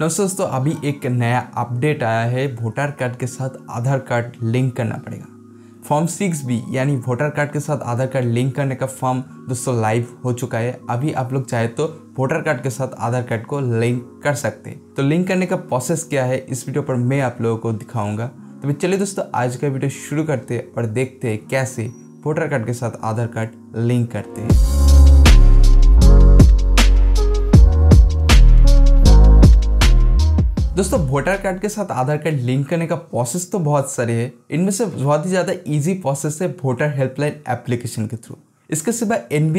नमस्ते दोस्तों, अभी एक नया अपडेट आया है। वोटर कार्ड के साथ आधार कार्ड लिंक करना पड़ेगा। फॉर्म सिक्स बी यानी वोटर कार्ड के साथ आधार कार्ड लिंक करने का फॉर्म दोस्तों लाइव हो चुका है। अभी आप लोग चाहे तो वोटर कार्ड के साथ आधार कार्ड को लिंक कर सकते हैं। तो लिंक करने का प्रोसेस क्या है, इस वीडियो पर मैं आप लोगों को दिखाऊँगा। तो चलिए दोस्तों, आज का वीडियो शुरू करते हैं और देखते हैं कैसे वोटर कार्ड के साथ आधार कार्ड लिंक करते हैं। दोस्तों वोटर कार्ड के साथ आधार कार्ड लिंक करने का प्रोसेस तो बहुत सारे है। इनमें से बहुत ही ज़्यादा इजी प्रोसेस है वोटर हेल्पलाइन एप्लीकेशन के थ्रू इसके सिवा एन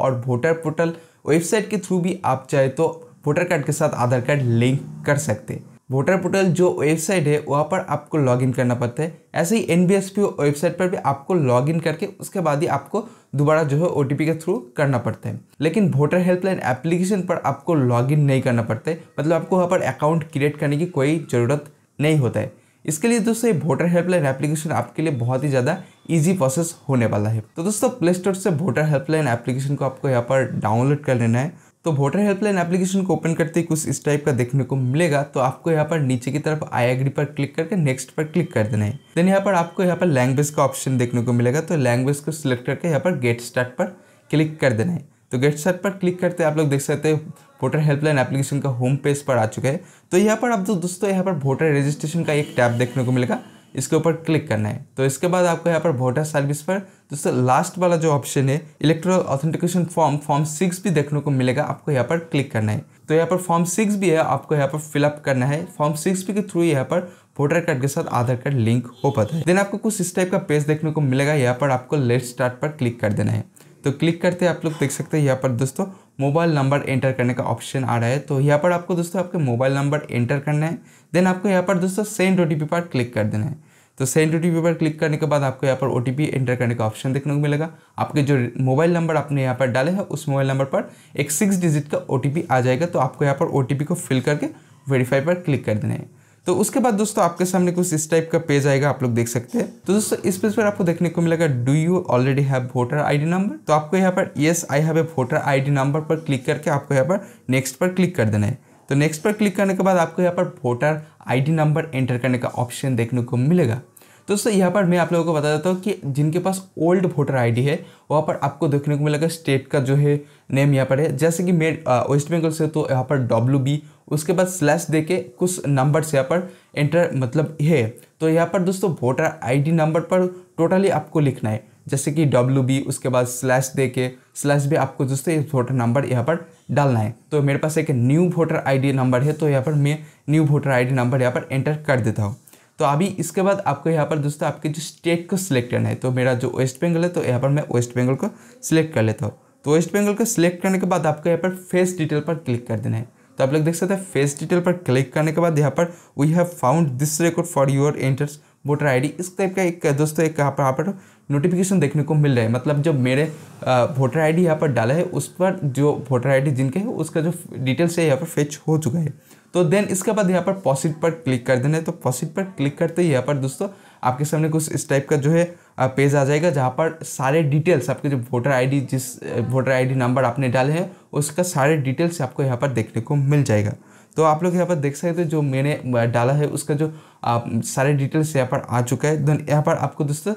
और वोटर पोर्टल वेबसाइट के थ्रू भी आप चाहे तो वोटर कार्ड के साथ आधार कार्ड लिंक कर सकते हैं। वोटर पोर्टल जो वेबसाइट है, वहाँ पर आपको लॉगिन करना पड़ता है। ऐसे ही एन वेबसाइट पर भी आपको लॉगिन करके उसके बाद ही आपको दोबारा जो है ओटीपी के थ्रू करना पड़ता है। लेकिन वोटर हेल्पलाइन एप्लीकेशन पर आपको लॉगिन नहीं करना पड़ता है। मतलब आपको वहाँ पर अकाउंट क्रिएट करने की कोई ज़रूरत नहीं होता है। इसके लिए दोस्तों, ये वोटर हेल्पलाइन एप्लीकेशन आपके लिए बहुत ही ज़्यादा इजी प्रोसेस होने वाला है। तो दोस्तों प्ले स्टोर से वोटर हेल्पलाइन एप्लीकेशन को आपको यहाँ पर डाउनलोड कर लेना है। तो वोटर हेल्पलाइन एप्लीकेशन को ओपन करते ही कुछ इस टाइप का देखने को मिलेगा तो आपको यहाँ पर नीचे की तरफ़ आई एग्री पर क्लिक करके नेक्स्ट पर क्लिक कर देना है। देन यहाँ पर आपको यहाँ पर लैंग्वेज का ऑप्शन देखने को मिलेगा तो लैंग्वेज को सिलेक्ट करके यहाँ पर गेट स्टार्ट पर क्लिक कर देना है। तो गेट स्टार्ट पर क्लिक करते आप लोग देख सकते हैं वोटर हेल्पलाइन एप्लीकेशन का होम पेज पर आ चुका है। तो यहाँ पर आप दोस्तों, यहाँ पर वोटर रजिस्ट्रेशन का एक टैब देखने को मिलेगा इसके ऊपर क्लिक करना है। तो इसके बाद आपको यहाँ पर वोटर सर्विस पर दोस्तों लास्ट वाला जो ऑप्शन है electoral authentication form form six भी देखने को मिलेगा। आपको यहाँ पर क्लिक करना है। तो यहाँ पर फॉर्म सिक्स भी है, आपको यहाँ पर फिलअप करना है। फॉर्म सिक्स भी के थ्रू यहाँ पर वोटर कार्ड के साथ आधार कार्ड लिंक हो पाता है। देन आपको कुछ इस टाइप का पेज देखने को मिलेगा। यहाँ पर आपको लेट स्टार्ट पर क्लिक कर देना है। तो क्लिक करते आप लोग देख सकते हैं यहाँ पर दोस्तों मोबाइल नंबर एंटर करने का ऑप्शन आ रहा है। तो यहाँ पर आपको दोस्तों आपके मोबाइल नंबर एंटर करना है। देन आपको यहाँ पर दोस्तों सेंड ओ पर क्लिक कर देना है। तो सेंड ओ पर क्लिक करने के बाद आपको यहाँ पर ओटीपी एंटर करने का ऑप्शन देखने को मिलेगा। आपके जो मोबाइल नंबर आपने यहाँ पर डाले हैं, उस मोबाइल नंबर पर एक सिक्स डिजिट का ओटीपी आ जाएगा। तो आपको यहाँ पर ओटीपी को फिल करके वेरीफाई पर क्लिक कर देना है। तो उसके बाद दोस्तों आपके सामने कुछ इस टाइप का पेज आएगा, आप लोग देख सकते हैं। तो दोस्तों, इस पेज पर आपको देखने को मिलेगा do you already have voter ID number तो आपको यहाँ पर yes I have a voter ID number पर क्लिक करके आपको यहाँ पर नेक्स्ट पर क्लिक कर देना है। तो नेक्स्ट पर क्लिक करने के बाद आपको यहाँ पर वोटर आईडी नंबर एंटर करने का ऑप्शन देखने को मिलेगा। तो दोस्तों, यहाँ पर मैं आप लोगों को बता देता हूँ कि जिनके पास ओल्ड वोटर आईडी है, वहाँ पर आपको देखने को मिलेगा स्टेट का जो है नेम यहाँ पर है। जैसे कि मैं वेस्ट बंगाल से तो यहाँ पर डब्ल्यू बी उसके बाद स्लैश दे के कुछ नंबर से यहाँ पर एंटर मतलब है। तो यहाँ पर दोस्तों वोटर आईडी नंबर पर टोटली आपको लिखना है। जैसे कि डब्ल्यू बी उसके बाद स्लैश दे के स्लैश भी आपको दोस्तों ये वोटर नंबर यहाँ पर डालना है। तो मेरे पास एक न्यू वोटर आईडी नंबर है तो यहाँ पर मैं न्यू वोटर आईडी नंबर यहाँ पर एंटर कर देता हूँ। तो अभी इसके बाद आपको यहाँ पर दोस्तों आपके जो स्टेट को सिलेक्ट करना है तो मेरा जो वेस्ट बंगाल है तो यहाँ पर मैं वेस्ट बंगाल को सिलेक्ट कर लेता हूँ। तो वेस्ट बंगाल को सिलेक्ट करने के बाद आपको यहाँ पर फेस डिटेल पर क्लिक कर देना है। तो आप लोग देख सकते हैं फेस डिटेल पर क्लिक करने के बाद यहाँ पर we have found this record for your enters voter ID इस टाइप का एक, दोस्तों, एक यहाँ पर यहाँ पर नोटिफिकेशन देखने को मिल रहा है। मतलब जो मेरे वोटर आईडी यहाँ पर डाला है, उस पर जो वोटर आईडी जिनके है, उसका जो डिटेल्स है यहाँ पर फेच हो चुका है। तो देन इसके बाद यहाँ पर पॉसिट पर क्लिक कर देना है। तो पॉसिट पर क्लिक करते ही यहाँ पर दोस्तों, आपके सामने कुछ इस टाइप का जो है पेज आ जाएगा, जहाँ पर सारे डिटेल्स आपके जो वोटर आईडी जिस वोटर आईडी नंबर आपने डाले हैं, उसका सारे डिटेल्स आपको यहाँ पर देखने को मिल जाएगा। तो आप लोग यहाँ पर देख सकते हैं, जो मैंने डाला है, उसका जो आप सारे डिटेल्स यहाँ पर आ चुका है। देन यहाँ पर आपको दोस्तों,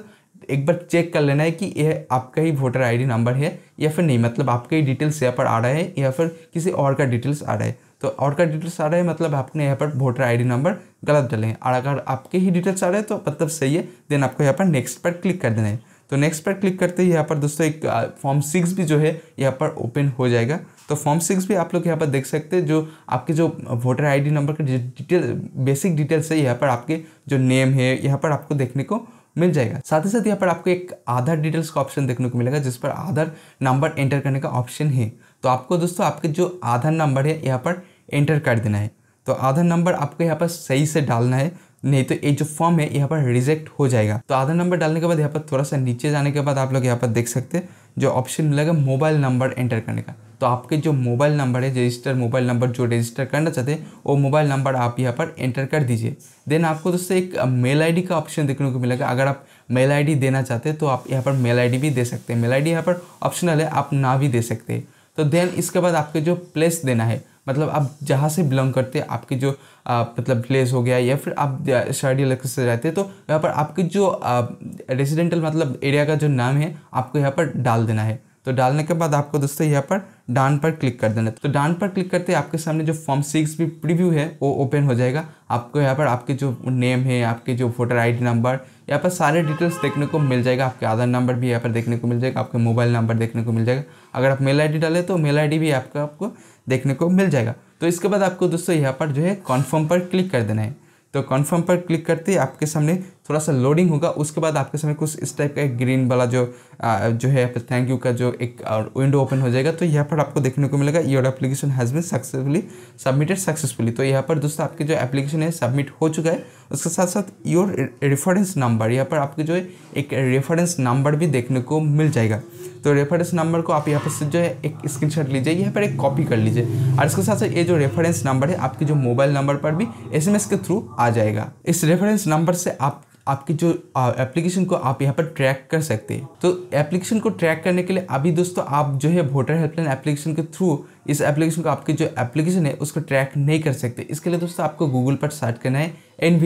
एक बार चेक कर लेना है कि यह आपका ही वोटर आईडी नंबर है, या फिर नहीं। मतलब आपका ही डिटेल्स यहाँ पर आ रहा है, या फिर किसी और का डिटेल्स आ रहा है। तो और का डिटेल्स आ रहा है मतलब आपने यहाँ पर वोटर आईडी नंबर गलत डाले हैं। और अगर आपके ही डिटेल्स आ रहे हैं तो मतलब सही है। देन आपको यहाँ पर नेक्स्ट पर क्लिक कर देना है। तो नेक्स्ट पर क्लिक करते ही यहाँ पर दोस्तों एक फॉर्म सिक्स भी जो है, यहाँ पर ओपन हो जाएगा। तो फॉर्म सिक्स भी आप लोग यहाँ पर देख सकते हैं, जो आपके जो वोटर आईडी नंबर का डिटेल बेसिक डिटेल्स है, यहाँ पर आपके जो नेम है, यहाँ पर आपको देखने को मिल जाएगा। साथ ही साथ यहाँ पर आपको एक आधार डिटेल्स का ऑप्शन देखने को मिलेगा, जिस पर आधार नंबर एंटर करने का ऑप्शन है। तो आपको दोस्तों, आपके जो आधार नंबर है, यहाँ पर एंटर कर देना है। तो आधार नंबर आपको यहाँ पर सही से डालना है, नहीं तो ये जो फॉर्म है, यहाँ पर रिजेक्ट हो जाएगा। तो आधार नंबर डालने के बाद यहाँ पर थोड़ा सा नीचे जाने के बाद आप लोग यहाँ पर देख सकते हैं, जो ऑप्शन मिलेगा मोबाइल नंबर एंटर करने का। तो आपके जो मोबाइल नंबर है रजिस्टर मोबाइल नंबर जो रजिस्टर करना चाहते हैं, वो मोबाइल नंबर आप यहाँ पर एंटर कर दीजिए। देन आपको दोस्तों एक मेल आईडी का ऑप्शन देखने को मिलेगा। अगर आप मेल आईडी देना चाहते हैं तो आप यहाँ पर मेल आईडी भी दे सकते हैं। मेल आईडी यहाँ पर ऑप्शनल है, आप ना भी दे सकते हैं। तो देन इसके बाद आपके जो प्लेस देना है मतलब आप जहाँ से बिलोंग करते हैं आपके जो आ, मतलब प्लेस हो गया या फिर आप शहरी इलाके से रहते हैं तो यहाँ पर आपके जो रेजिडेंटल मतलब एरिया का जो नाम है आपको यहाँ पर डाल देना है। तो डालने के बाद आपको दोस्तों यहाँ पर डान पर क्लिक कर देना। तो डान पर क्लिक करते आपके सामने जो फॉर्म सिक्स भी प्रीव्यू है, वो ओपन हो जाएगा। आपको यहाँ पर आपके जो नेम है, आपके जो वोटर आईडी नंबर, यहाँ पर सारे डिटेल्स देखने को मिल जाएगा। आपके आधार नंबर भी यहाँ पर देखने को मिल जाएगा, आपके मोबाइल नंबर देखने को मिल जाएगा। अगर आप मेल आईडी डालें तो मेल आईडी भी आपका, आपको देखने को मिल जाएगा। तो इसके बाद आपको दोस्तों यहाँ पर जो है कॉन्फर्म पर क्लिक कर देना है। तो कन्फर्म पर क्लिक करते आपके सामने थोड़ा सा लोडिंग होगा उसके बाद आपके सामने कुछ इस टाइप का एक ग्रीन वाला जो आ, जो है यहाँ पर थैंक यू का जो एक विंडो ओपन हो जाएगा तो यहाँ पर आपको देखने को मिलेगा your application has been successfully submitted successfully तो यहाँ पर दोस्तों आपके जो एप्लीकेशन है सबमिट हो चुका है उसके साथ साथ योर रेफरेंस नंबर यहाँ पर आपके जो है एक रेफरेंस नंबर भी देखने को मिल जाएगा। तो रेफरेंस नंबर को आप यहाँ पर से जो है एक स्क्रीनशॉट लीजिए यहाँ पर एक कॉपी कर लीजिए और इसके साथ साथ ये जो रेफरेंस नंबर है आपके जो मोबाइल नंबर पर भी एसएमएस के थ्रू आ जाएगा। इस रेफरेंस नंबर से आप आपकी जो एप्लीकेशन को आप यहाँ पर ट्रैक कर सकते हैं। तो एप्लीकेशन को ट्रैक करने के लिए अभी दोस्तों आप जो है वोटर हेल्पलाइन एप्लीकेशन के थ्रू इस एप्लीकेशन को आपकी जो एप्लीकेशन है उसको ट्रैक नहीं कर सकते। इसके लिए दोस्तों आपको गूगल पर सर्च करना है एन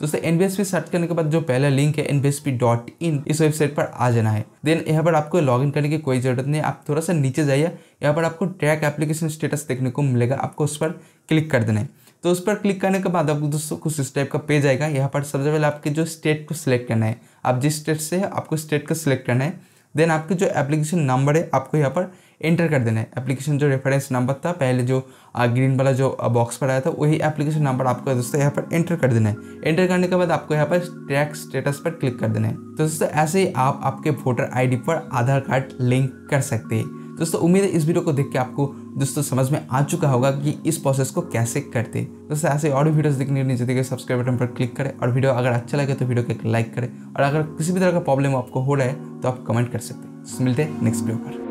दोस्तों एन सर्च करने के बाद जो पहला लिंक है एन इस वेबसाइट पर आ जाना है। देन यहाँ पर आपको लॉगिन करने की कोई ज़रूरत नहीं आप थोड़ा सा नीचे जाइए, यहाँ पर आपको ट्रैक एप्लीकेशन स्टेटस देखने को मिलेगा। आपको उस पर क्लिक कर देना है। तो उस पर क्लिक करने के बाद आपको दोस्तों कुछ इस टाइप का पेज आएगा। यहाँ पर सबसे पहले आपके जो स्टेट को सिलेक्ट करना है, आप जिस स्टेट से है आपको स्टेट को सिलेक्ट करना है देन आपके जो एप्लीकेशन नंबर है, आपको यहाँ पर एंटर कर देना है। एप्लीकेशन जो रेफरेंस नंबर था, पहले जो ग्रीन वाला जो बॉक्स पर आया था, वही एप्लीकेशन नंबर आपको दोस्तों यहाँ पर एंटर कर देना है। एंटर करने के बाद आपको यहाँ पर ट्रैक स्टेटस पर क्लिक कर देना है। तो दोस्तों ऐसे ही आप आपके वोटर आईडी पर आधार कार्ड लिंक कर सकते हैं। दोस्तों, उम्मीद है इस वीडियो को देख के आपको दोस्तों समझ में आ चुका होगा कि इस प्रोसेस को कैसे करते दोस्तों, ऐसे और भी वीडियोस देखने के लिए नीचे सब्सक्राइब बटन पर क्लिक करें और वीडियो अगर अच्छा लगे तो वीडियो को एक लाइक करें और अगर किसी भी तरह का प्रॉब्लम आपको हो रहा है तो आप कमेंट कर सकते हैं। मिलते हैं नेक्स्ट वीडियो पर।